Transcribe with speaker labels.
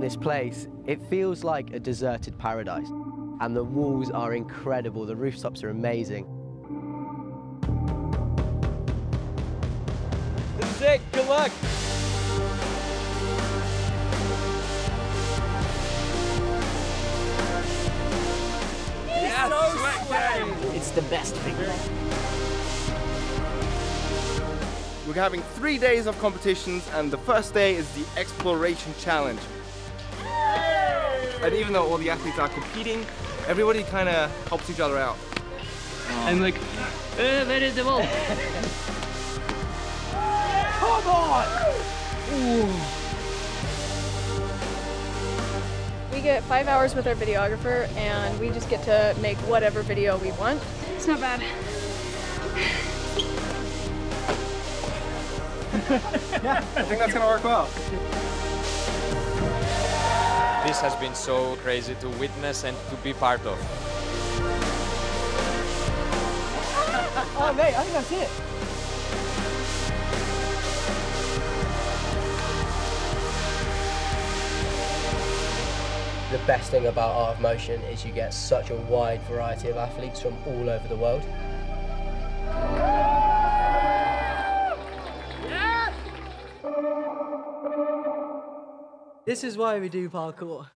Speaker 1: This place, it feels like a deserted paradise. And the walls are incredible, the rooftops are amazing.
Speaker 2: This is it. Good luck.
Speaker 1: It's the best thing.
Speaker 3: We're having three days of competitions, and the first day is the Exploration Challenge. And even though all the athletes are competing, everybody kind of helps each other out.
Speaker 2: I'm like, uh, where is the ball? Come on!
Speaker 4: We get five hours with our videographer and we just get to make whatever video we want.
Speaker 5: It's not bad.
Speaker 3: Yeah, I think that's gonna work well.
Speaker 2: This has been so crazy to witness and to be part of.
Speaker 1: Oh, mate, I think that's it. The best thing about Art of Motion is you get such a wide variety of athletes from all over the world.
Speaker 6: This is why we do parkour.